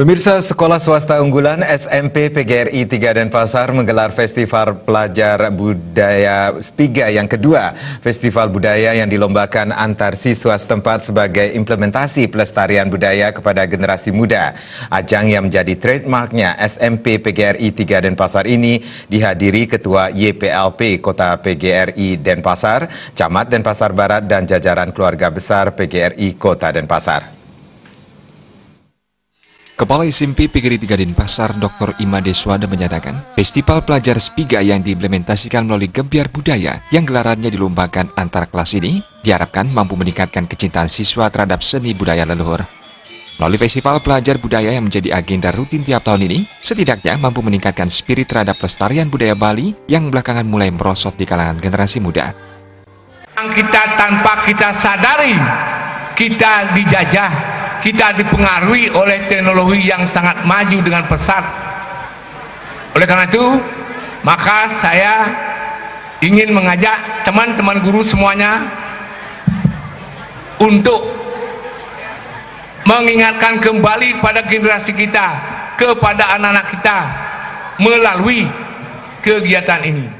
Pemirsa Sekolah Swasta Unggulan SMP PGRI 3 Denpasar menggelar Festival Pelajar Budaya Spiga yang kedua. Festival budaya yang dilombakan antar siswa setempat sebagai implementasi pelestarian budaya kepada generasi muda. Ajang yang menjadi trademarknya SMP PGRI 3 Denpasar ini dihadiri Ketua YPLP Kota PGRI Denpasar, Camat Denpasar Barat dan jajaran keluarga besar PGRI Kota Denpasar. Kepala SMP PGRI 3 Denpasar, Dr. Ima Deswada menyatakan, Festival Pelajar Spiga yang diimplementasikan melalui Gembiar Budaya yang gelarannya dilombakan antar kelas ini diharapkan mampu meningkatkan kecintaan siswa terhadap seni budaya leluhur. Melalui Festival Pelajar Budaya yang menjadi agenda rutin tiap tahun ini, setidaknya mampu meningkatkan spirit terhadap pelestarian budaya Bali yang belakangan mulai merosot di kalangan generasi muda. Kita tanpa kita sadari, kita dijajah kita dipengaruhi oleh teknologi yang sangat maju dengan pesat. Oleh karena itu maka saya ingin mengajak teman-teman guru semuanya untuk mengingatkan kembali pada generasi kita kepada anak-anak kita melalui kegiatan ini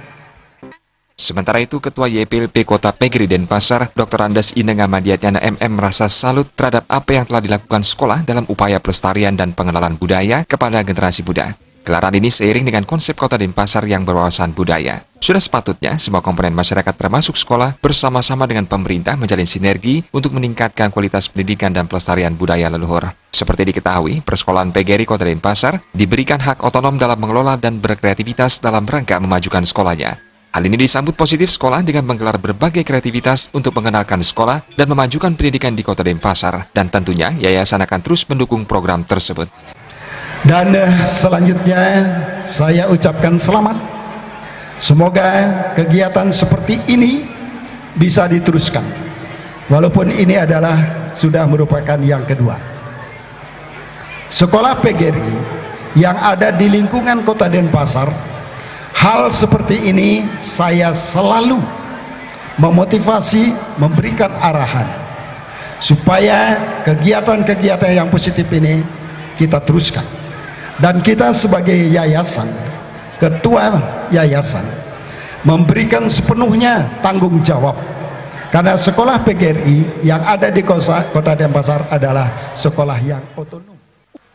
Sementara itu, Ketua YPLP Kota Pegri Denpasar, Dr. Andes Ineng Amadiatyana MM merasa salut terhadap apa yang telah dilakukan sekolah dalam upaya pelestarian dan pengenalan budaya kepada generasi muda. Gelaran ini seiring dengan konsep Kota Denpasar yang berwawasan budaya. Sudah sepatutnya semua komponen masyarakat termasuk sekolah bersama-sama dengan pemerintah menjalin sinergi untuk meningkatkan kualitas pendidikan dan pelestarian budaya leluhur. Seperti diketahui, persekolahan PGRI Kota Denpasar diberikan hak otonom dalam mengelola dan berkreativitas dalam rangka memajukan sekolahnya. Hal ini disambut positif sekolah dengan menggelar berbagai kreativitas untuk mengenalkan sekolah dan memajukan pendidikan di Kota Denpasar dan tentunya yayasan akan terus mendukung program tersebut. Dan eh, selanjutnya saya ucapkan selamat. Semoga kegiatan seperti ini bisa diteruskan. Walaupun ini adalah sudah merupakan yang kedua. Sekolah PGRI yang ada di lingkungan Kota Denpasar Hal seperti ini saya selalu memotivasi, memberikan arahan supaya kegiatan-kegiatan yang positif ini kita teruskan. Dan kita sebagai yayasan, ketua yayasan, memberikan sepenuhnya tanggung jawab karena sekolah PGRI yang ada di kota, kota Denpasar adalah sekolah yang otonom.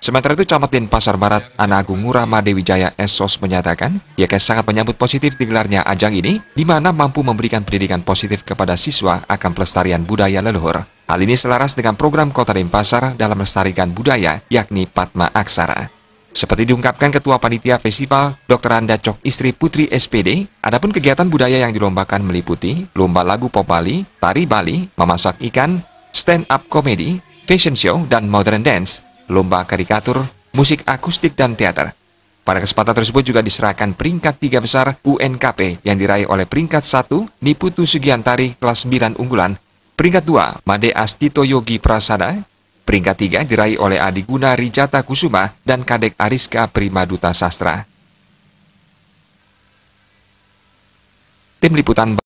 Sementara itu, Camat Denpasar Barat, Ana Agung Ngurah Madewijaya Esos menyatakan, ia sangat menyambut positif digelarnya ajang ini, di mana mampu memberikan pendidikan positif kepada siswa akan pelestarian budaya leluhur. Hal ini selaras dengan program Kota Denpasar dalam melestarikan budaya, yakni Patma Aksara. Seperti diungkapkan Ketua Panitia Festival, Dr. Anda Cok Istri Putri SPD, adapun kegiatan budaya yang dilombakan meliputi lomba lagu pop Bali, tari Bali, memasak ikan, stand-up komedi, fashion show, dan modern dance, lomba karikatur, musik akustik, dan teater. Pada kesempatan tersebut juga diserahkan peringkat tiga besar UNKP yang diraih oleh peringkat satu Niputu Sugiantari kelas 9 unggulan, peringkat dua Made Astito Yogi Prasada, peringkat tiga diraih oleh Adi Guna Rijata Kusuma dan Kadek Ariska Primaduta Sastra. Tim Liputan